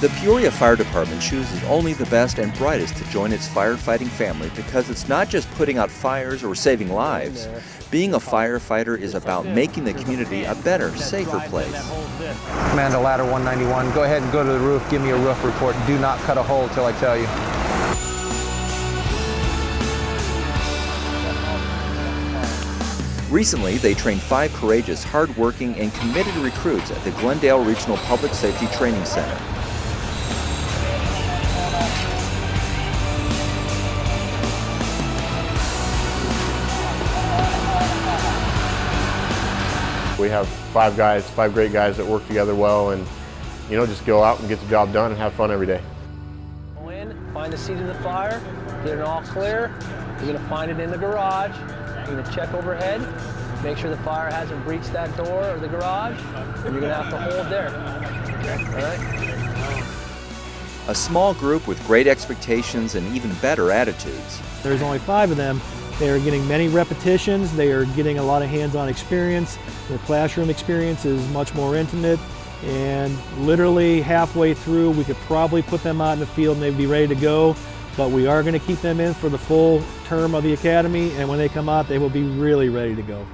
The Peoria Fire Department chooses only the best and brightest to join its firefighting family because it's not just putting out fires or saving lives. Being a firefighter is about making the community a better, safer place. Commando Ladder 191, go ahead and go to the roof, give me a roof report. Do not cut a hole till I tell you. Recently, they trained five courageous, hardworking, and committed recruits at the Glendale Regional Public Safety Training Center. We have five guys, five great guys that work together well and, you know, just go out and get the job done and have fun every day. Go in, find the seat of the fire, get it all clear. You're gonna find it in the garage. You're gonna check overhead, make sure the fire hasn't breached that door or the garage, and you're gonna have to hold there. All right? A small group with great expectations and even better attitudes. There's only five of them. They are getting many repetitions. They are getting a lot of hands-on experience. Their classroom experience is much more intimate. And literally halfway through, we could probably put them out in the field and they'd be ready to go. But we are going to keep them in for the full term of the academy. And when they come out, they will be really ready to go.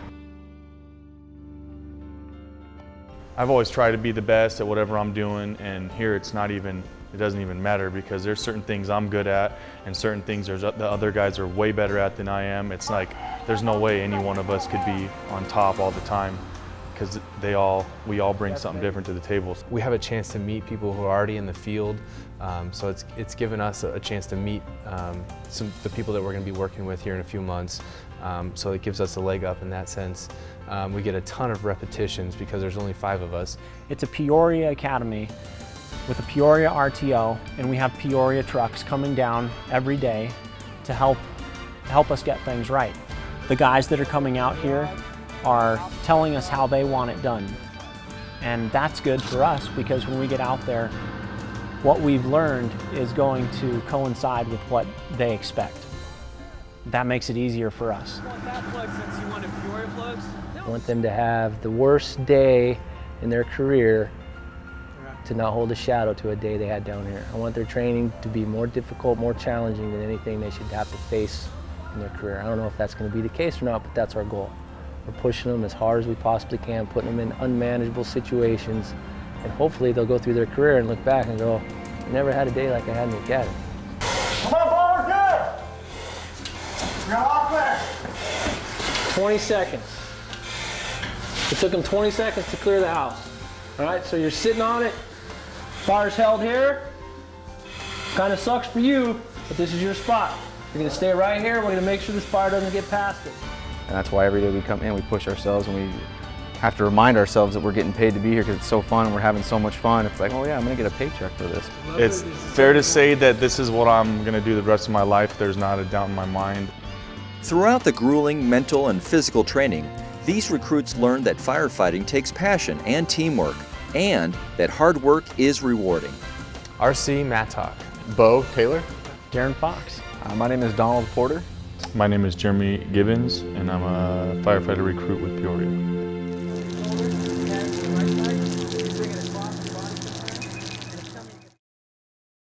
I've always tried to be the best at whatever I'm doing, and here it's not even, it doesn't even matter because there's certain things I'm good at and certain things there's, the other guys are way better at than I am. It's like there's no way any one of us could be on top all the time because they all, we all bring something different to the table. We have a chance to meet people who are already in the field, um, so it's, it's given us a, a chance to meet um, some the people that we're going to be working with here in a few months. Um, so it gives us a leg up in that sense. Um, we get a ton of repetitions because there's only five of us. It's a Peoria Academy with a Peoria RTO, and we have Peoria trucks coming down every day to help, help us get things right. The guys that are coming out here are telling us how they want it done. And that's good for us because when we get out there, what we've learned is going to coincide with what they expect. That makes it easier for us. I want them to have the worst day in their career to not hold a shadow to a day they had down here. I want their training to be more difficult, more challenging than anything they should have to face in their career. I don't know if that's going to be the case or not, but that's our goal. We're pushing them as hard as we possibly can, putting them in unmanageable situations, and hopefully they'll go through their career and look back and go, I never had a day like I had in the academy. Come on, forward, good. You're off there. 20 seconds. It took them 20 seconds to clear the house. All right, so you're sitting on it. Fire's held here. Kind of sucks for you, but this is your spot. You're gonna stay right here. We're gonna make sure this fire doesn't get past it. And that's why every day we come in, we push ourselves and we have to remind ourselves that we're getting paid to be here because it's so fun and we're having so much fun. It's like, oh yeah, I'm gonna get a paycheck for this. It's fair to say that this is what I'm gonna do the rest of my life. There's not a doubt in my mind. Throughout the grueling mental and physical training, these recruits learn that firefighting takes passion and teamwork, and that hard work is rewarding. RC Mattock. Bo Taylor. Darren Fox. Uh, my name is Donald Porter. My name is Jeremy Gibbons, and I'm a firefighter recruit with Peoria.